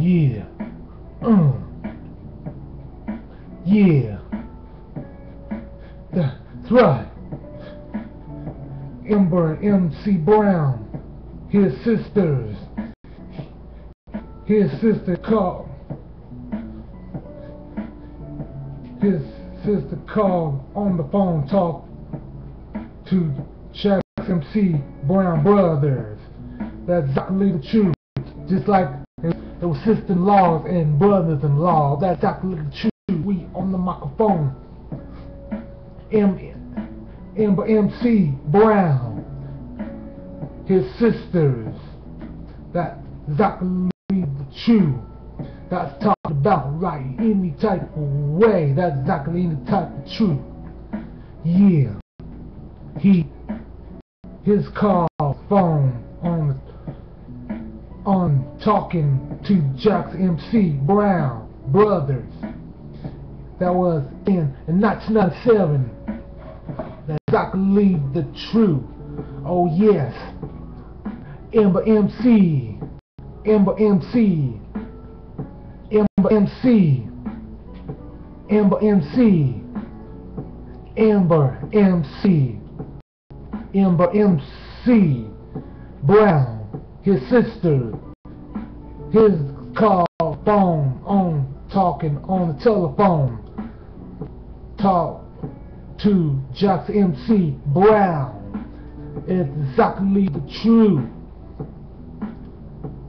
Yeah. Uh. Yeah. That's right. Amber MC Brown. His sisters. His sister called. His sister called on the phone talk to Shaq MC Brown brothers. That's exactly the truth. Just like it was sister-in-laws and brothers-in-law. That's exactly the truth. We on the microphone. M Amber MC Brown. His sisters. That exactly the truth. That's talked about right any type of way. That's exactly any type of truth. Yeah. He his call phone on on talking to Jux MC Brown brothers. That was in, in 1997. That's exactly the truth. Oh yes. Amber MC. Amber MC. Amber MC. Amber MC. Amber MC. Amber MC. Brown. His sister. His call phone on talking on the telephone. Talk to Jux MC Brown. Exactly the truth.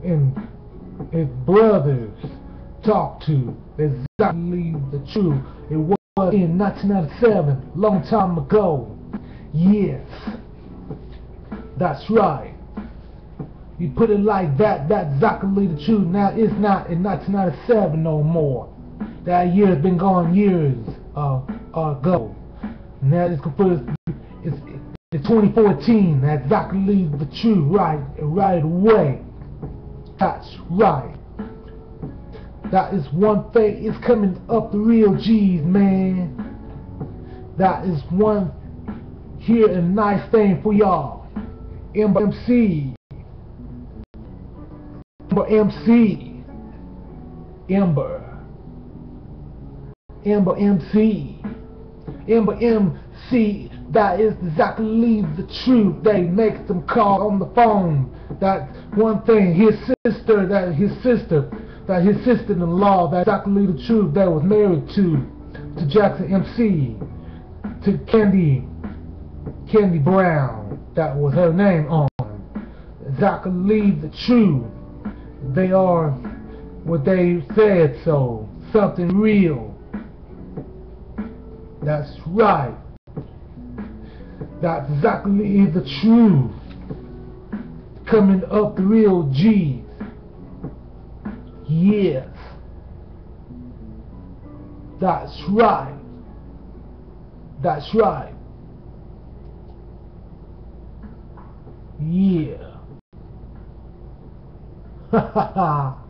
And his brothers talk to exactly the truth. It was in 1997, long time ago. Yes, that's right. You put it like that, that's exactly the truth. Now it's not in 1997 no more. That year has been gone years uh, ago. Now it's confused. It's, it's 2014. That's exactly the truth. Right, right away. That's right. That is one thing. It's coming up the real G's, man. That is one here a nice thing for y'all. Amber Amber MC. Amber. Amber MC. Amber MC. That is exactly the truth. They make them call on the phone. That one thing. His sister. That his sister. That his sister-in-law. That's exactly the truth. That was married to to Jackson MC. To Candy. Candy Brown. That was her name on. Exactly the truth. They are what they said so. Something real. That's right. That's exactly the truth. Coming up real G's. Yes. That's right. That's right. Yeah. 哈哈哈。